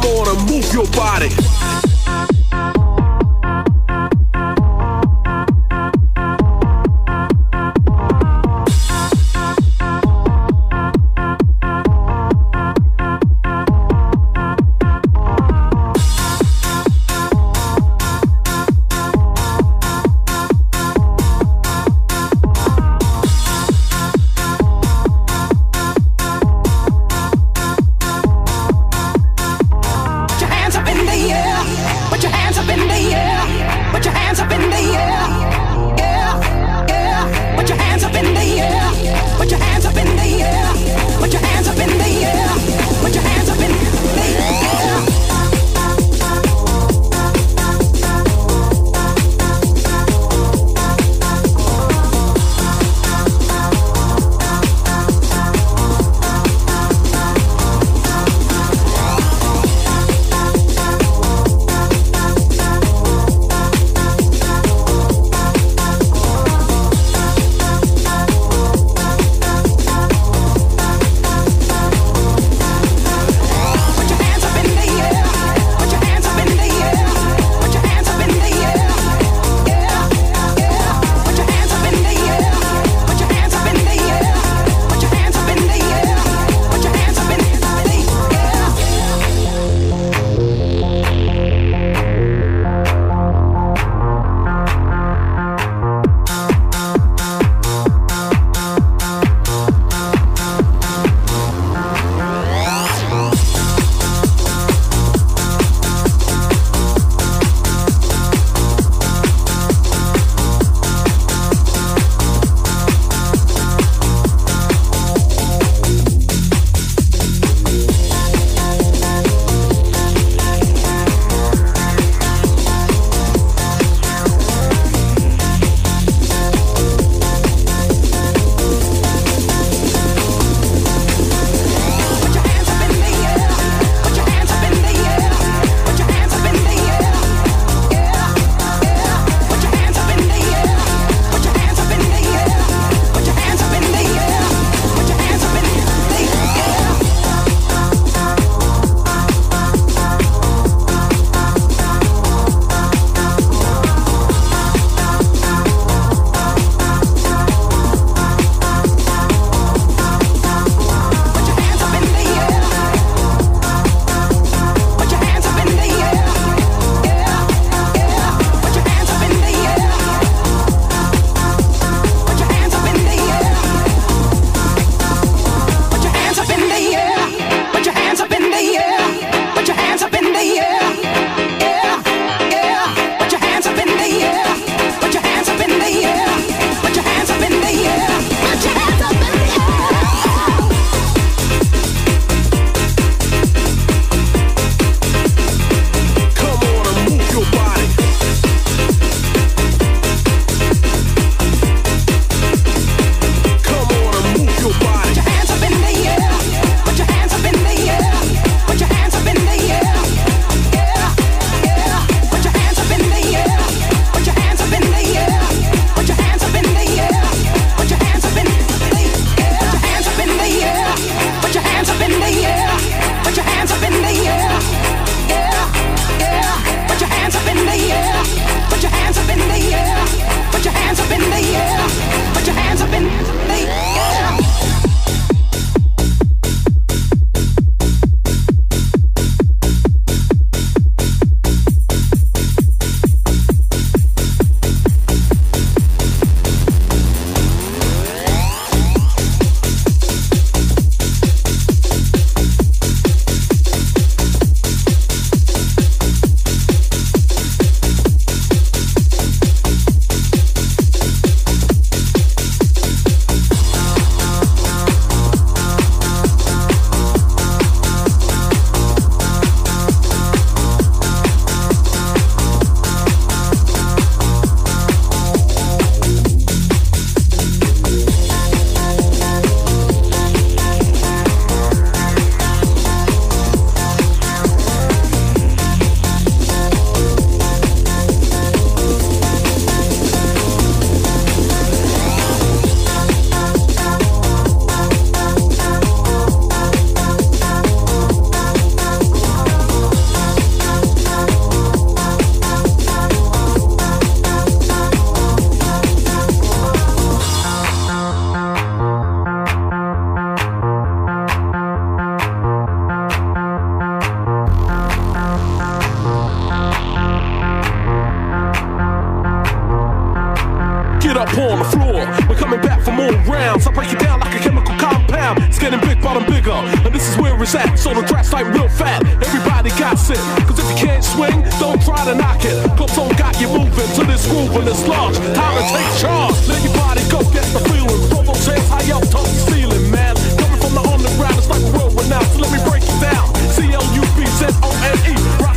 Come on and move your body. yeah. up on the floor. We're coming back for more rounds. I break it down like a chemical compound. It's getting big, but I'm bigger. And this is where it's at. So the draft's like real fat. Everybody gossip. Cause if you can't swing, don't try to knock it. Clubzone got you moving to this groove and it's large. Time to take charge. Let your body go, get the feeling. Throw those hands high up, tough ceiling, man. Coming from the underground, it's like a world renowned. So let me break it down. C-L-U-B-Z-O-N-E.